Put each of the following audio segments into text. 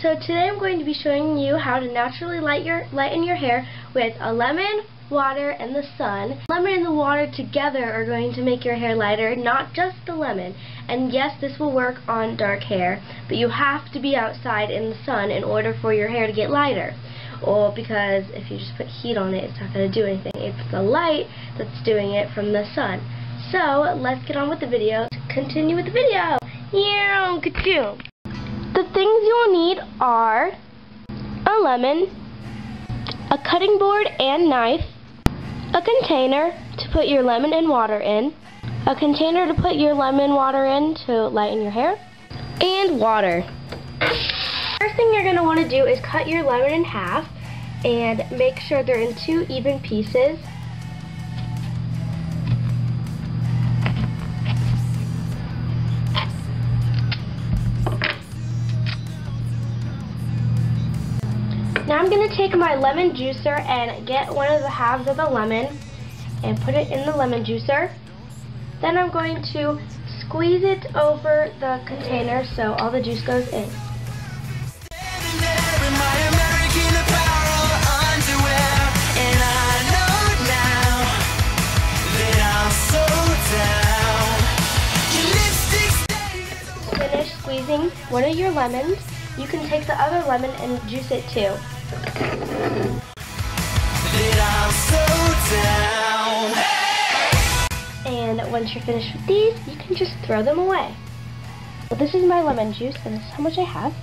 So today I'm going to be showing you how to naturally light your, lighten your hair with a lemon, water, and the sun. Lemon and the water together are going to make your hair lighter, not just the lemon. And yes, this will work on dark hair, but you have to be outside in the sun in order for your hair to get lighter. Or because if you just put heat on it, it's not going to do anything. It's the light that's doing it from the sun. So, let's get on with the video. Continue with the video. Yeah, um, The things you'll need are a lemon, a cutting board and knife, a container to put your lemon and water in, a container to put your lemon water in to lighten your hair, and water. First thing you're going to want to do is cut your lemon in half and make sure they're in two even pieces. I'm going to take my lemon juicer and get one of the halves of the lemon and put it in the lemon juicer. Then I'm going to squeeze it over the container so all the juice goes in. Finish squeezing one of your lemons. You can take the other lemon and juice it too. And once you're finished with these, you can just throw them away. Well, this is my lemon juice, and this is how much I have.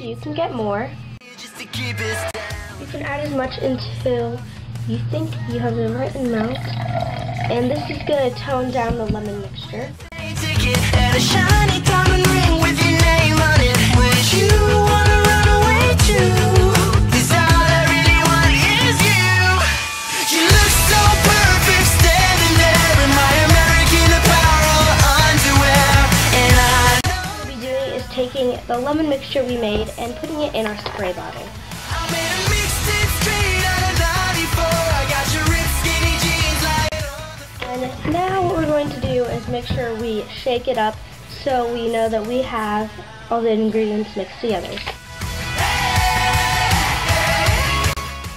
You can get more. You can add as much until you think you have the right amount. And this is going to tone down the lemon mixture. What we'll be doing is taking the lemon mixture we made and putting it in our spray bottle. Now what we're going to do is make sure we shake it up so we know that we have all the ingredients mixed together.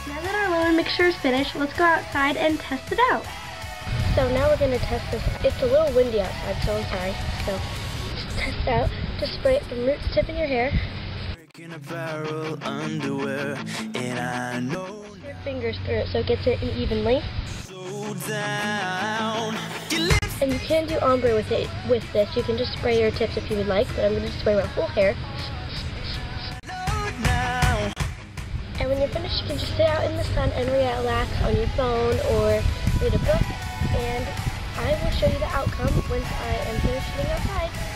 Now that our lemon mixture is finished, let's go outside and test it out. So now we're going to test this. It's a little windy outside, so I'm sorry. So just test out. Just spray it from root to tip in your hair. Underwear, your fingers through it so it gets it evenly. And you can do ombre with it with this. You can just spray your tips if you would like, but I'm going to spray my whole hair. And when you're finished, you can just sit out in the sun and relax on your phone or read a book. And I will show you the outcome once I am finished sitting outside.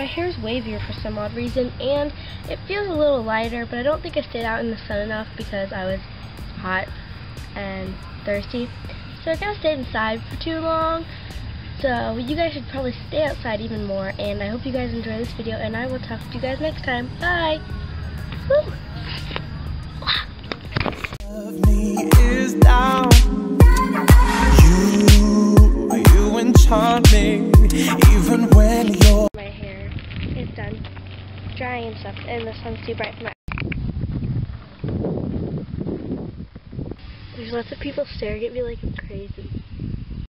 My hair is wavier for some odd reason, and it feels a little lighter, but I don't think I stayed out in the sun enough because I was hot and thirsty. So I kind of stayed inside for too long. So you guys should probably stay outside even more, and I hope you guys enjoy this video, and I will talk to you guys next time. Bye! Woo. Even when you're My hair is done drying and stuff, and the sun's too bright for my There's lots of people staring at me like I'm crazy.